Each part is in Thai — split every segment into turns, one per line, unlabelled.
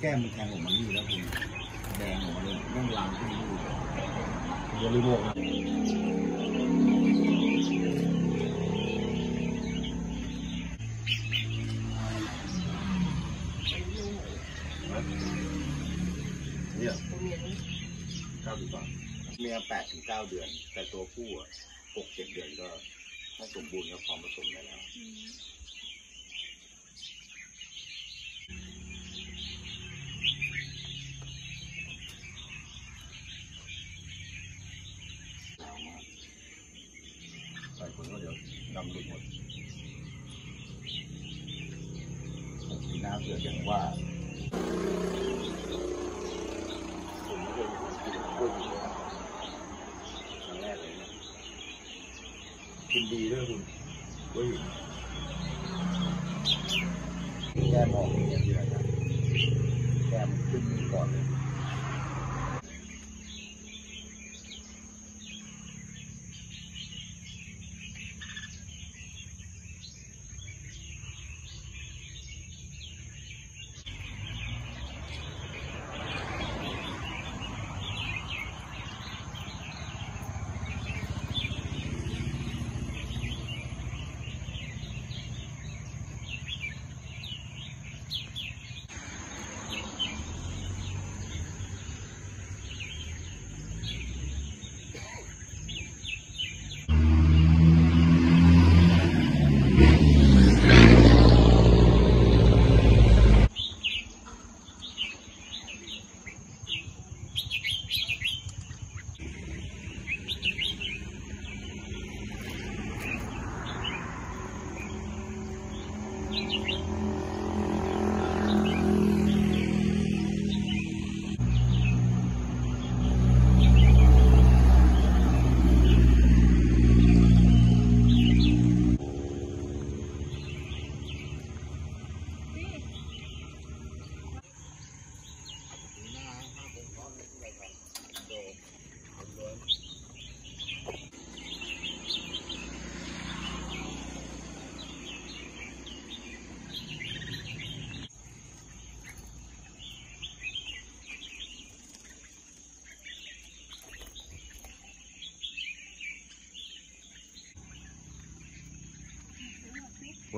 แก้มมันแทงออกมานี่แล้วคุณแดงออกมาเลยต้องลามขึ้นนี่
อย่าลืมหมวกนะ
เนี่ยเก้าสิบบาทเมียแปดถึงเก้าเดือน แต่ตัวผู้อะหกเจ็ดเดือนก็ถ้าสมบูรณ์ก็พร้อมผสมได้แล้ว ยาวมากใส่คนก็เำหลุดหมดมสีน้าเสืออย่างว่าคยเห็นมันกินกล้วยอยู่เลยครั้งแรกเลยเนี่ยกินดีด้วยคุณกล้ยหินแก้มออกอย่างที่ไรนะแก้มขึ้นก่อนเลย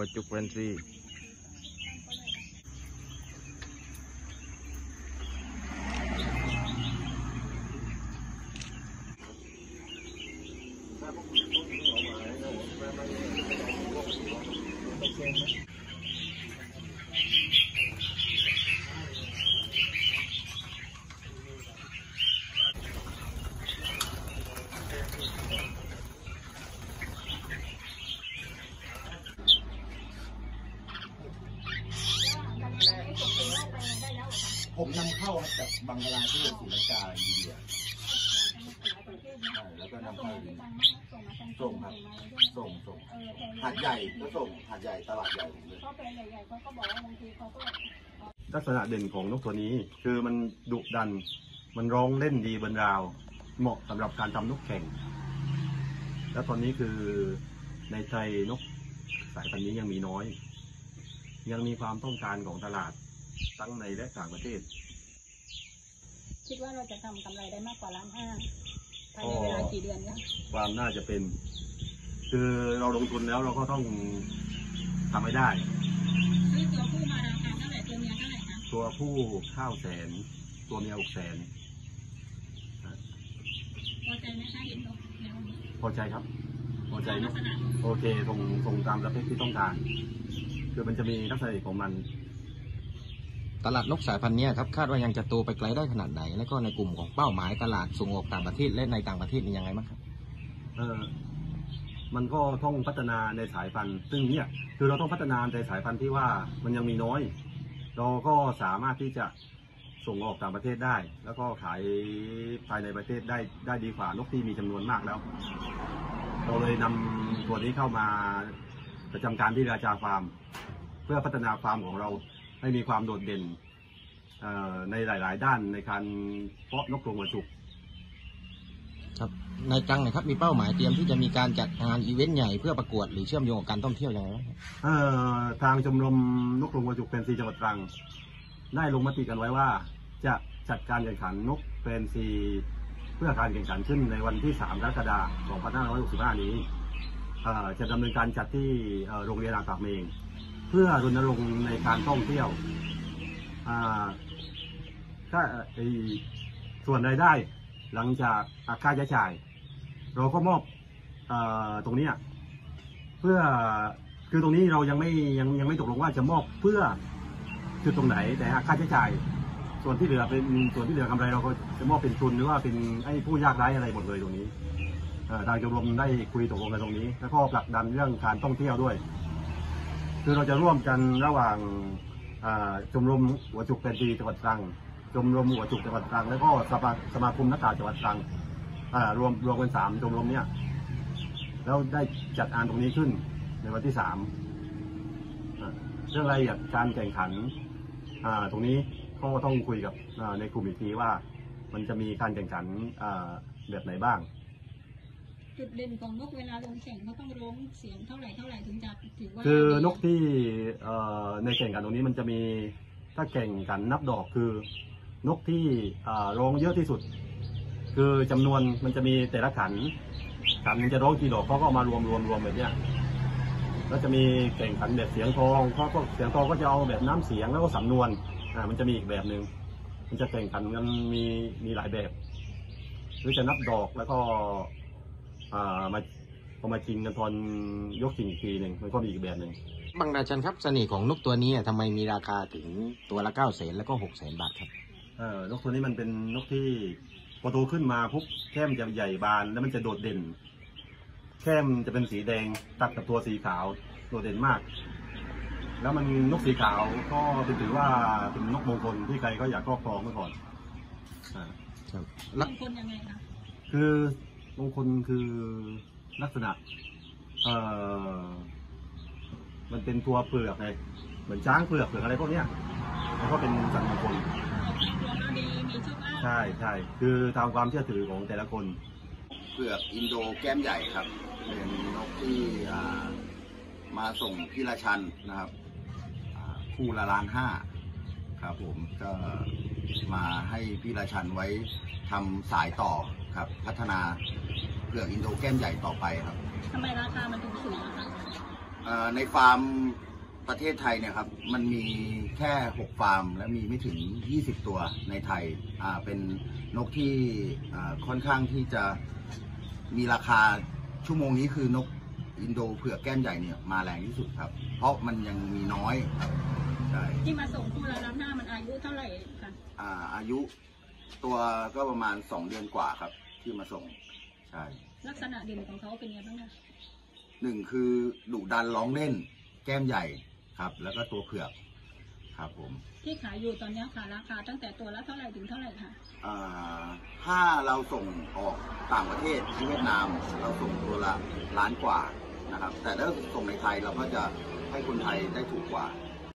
หัวจุกแวา
มาจากบังกลาที่ศรีลังกาอินเดียใช่แล้วก็นำเข้าส่งครับ ส่งส่งหาดใหญ่ก็ส่งหาดใหญ่ตลาดใหญ่ผมเลย
เขาเป็นใหญ่ๆเขาก็บอกว่าบางทีเขาก็
ลักษณะเด่นของนกตัวนี้คือมันดุดัน มันร้องเล่นดีบนราว เหมาะสำหรับการทำนกแข่ง แล้วตอนนี้คือในไทยนกสายพันธุ์นี้ยังมีน้อย ยังมีความต้องการของตลาดทั้งในและต่างประเทศ
คิดว่าเราจะทำกำไรได้มากกว่าล้านห้าภายในเวลากี่เดือนคะ
ความน่าจะเป็น คือเราลงทุนแล้วเราก็ต้องทำให้ได้
ซื้อตัวผู้มาราคาเท่าไหร่ตัวเมียเท่าไหร่คะ
ตัวผู้ข้าวแสน ตัวเมียหกแสน
พอใจไหมคะเห็นตัวแนวนี้
พอใจครับ พอใจ
ลั
เน
ก
อะ
ษณะ
โอเคส่งส่งตามสเปคที่ต้องการ คือมันจะมีลักษณะของมัน
ตลาดนกสายพันธุ์นี้ครับคาดว่ายังจะโตไปไกลได้ขนาดไหน แล้วก็ในกลุ่มของเป้าหมายตลาดส่งออกต่างประเทศและในต่างประเทศนี่ยังไงบ้างครับ
เออมันก็ต้องพัฒนาในสายพันธุ์ ซึ่งเนี่ยคือเราต้องพัฒนาในสายพันธุ์ที่ว่ามันยังมีน้อย เราก็สามารถที่จะส่งออกต่างประเทศได้ แล้วก็ขายภายในประเทศได้ได้ดีกว่านกที่มีจำนวนมากแล้ว เราเลยนำตัวนี้เข้ามาประจำการที่ราชาฟาร์ม เพื่อพัฒนาฟาร์มของเรา ให้มีความโดดเด่นเอ่อในหลาย ๆ ด้านในการเพาะนกกรงหัวจุก
ครับในตรังนะครับมีเป้าหมายเตรียมที่จะมีการจัดงานอีเวนต์ใหญ่เพื่อประกวดหรือเชื่อมโยงกับการท่องเที่ยวยังไงบ้างครับ
เอ่อทางชมรมนกกรงหัวจุกแฟนซีจังหวัดตรัง ได้ลงมติกันไว้ว่า จะจัดการแข่งขันนกแฟนซีเพื่อการแข่งขันขึ้นในวันที่ 3 กรกฎาคม 2565 นี้เอ่อจะดำเนินการจัดที่เอ่อโรงเรียนอ่างปากเมง เพื่อรณรงค์ในการท่องเที่ยวอ่าถ้าไอ้ส่วนรายได้หลังจากอาค่าใช้จ่าย เราก็มอบอตรงนี้เพื่อคือตรงนี้เรายังไม่ยังยังไม่ตกลงว่าจะมอบเพื่อคือตรงไหนแต่หากค่าใช้จ่าย ส่วนที่เหลือเป็นส่วนที่เหลือกำไรเราก็จะมอบเป็นทุนหรือว่าเป็นไอ้ผู้ยากไร้อะไรหมดเลยตรงนี้อ่อทางชมรมได้คุยตกลงกันตรงนี้ แล้วก็ผลักดันเรื่องการท่องเที่ยวด้วย คือเราจะร่วมกันระหว่างชมรมหัวจุกเป็นดีจังหวัดตรังชมรมหัวจุกจังหวัดตรัง แล้วก็สภาสมาคมนักข่าวจังหวัดตรังรวมรวมเป็นสามชมรมเนี่ยแล้วได้จัดงานตรงนี้ขึ้นในวันที่สามเรื่องรายละเอียดการแข่งขันตรงนี้ก็ต้องคุยกับในกลุ่มอีกทีว่า มันจะมีการแข่งขันแบบไหนบ้าง
จุดเด่นของนกเวลาลงแข่งเขาต้องร้องเสียงเท่าไหร่เท่าไหร่ถึงจะถือว่า
คือนกที่เอ่อในแข่งขันตรงนี้มันจะมีถ้าแข่งขันนับดอกคือนกที่อ่าร้องเยอะที่สุด คือจำนวนมันจะมีแต่ละขัน ขันมันจะร้องกี่ดอกเขาก็เอามารวมรวมรวมแบบเนี้ยแล้วจะมีแข่งขันแบบเสียงทองเขาก็เสียงทองก็จะเอาแบบน้ำเสียงแล้วก็สำนวนอ่ามันจะมีอีกแบบหนึ่งมันจะแข่งขันกันมีมีหลายแบบ หรือจะนับดอกแล้วก็อ่า มาพอมาจริงกันตอนยกจริงอีกทีหนึ่งมันก็มีอีกแบบหนึ่ง
บางราชันครับเสน่ห์ของนกตัวนี้ทำไมมีราคาถึงตัวละเก้าแสนแล้วก็หกแสนบาทครับ
เออนกตัวนี้มันเป็นนกที่พอโตขึ้นมาปุ๊บแก้มจะใหญ่บานแล้วมันจะโดดเด่น แก้มจะเป็นสีแดงตัดกับตัวสีขาวโดดเด่นมาก แล้วมันนกสีขาวก็เป็นถือว่าเป็นนกมงคลที่ใครก็อยากครอบครองเมื่อก่อนอ่า
ครับ
บา
แล้ว
งคนยังไงคะ
คือ มงคลคือลักษณะเอ่อมันเป็นตัวเปลือกไงเหมือนช้างเปลือกเปลือกอะไรพวกเนี้ยแล้วก็เป็นสัตว์มงคล
ตัวก็ดีมีโชคลาภ
ใช่ใช่คือตามความเชื่อถือของแต่ละคน
เผือกอินโดแก้มใหญ่ครับ เป็นนกที่อ่ามาส่งพี่ราชันนะครับอ่าคู่ละล้านห้าครับผมก็มาให้พี่ราชันไว้ทำสายต่อ ครับ พัฒนาเผือกอินโดแก้มใหญ่ต่อไปครับ
ทำไมราคามันถึงสูงอะคะ
เอ่อในฟาร์มประเทศไทยเนี่ยครับมันมีแค่ 6 ฟาร์ม และมีไม่ถึง 20 ตัวในไทยอ่าเป็นนกที่อ่าค่อนข้างที่จะมีราคาชั่วโมงนี้คือนกอินโดเผือกแก้มใหญ่เนี่ยมาแรงที่สุดครับ เพราะมันยังมีน้อยครับใช่
ที่มาส่งคู่ละล้านห้ามันอายุเท่าไหร่คะ
อ่าอายุ ตัวก็ประมาณ2เดือนกว่าครับ ที่มาส่งใช่
ลักษณะเด่นของเขาเป็นไงบ้างคะ
หนึ่งคือดุดันร้องเล่น แก้มใหญ่ครับ แล้วก็ตัวเผือกครับผม
ที่ขายอยู่ตอนนี้ค่ะราคาตั้งแต่ตัวละเท่าไหร่ถึงเท่าไหร่คะ
อ่าถ้าเราส่งออกต่างประเทศที่เวียดนาม เราส่งตัวละล้านกว่านะครับ แต่ถ้าส่งในไทยเราก็จะให้คนไทยได้ถูกกว่า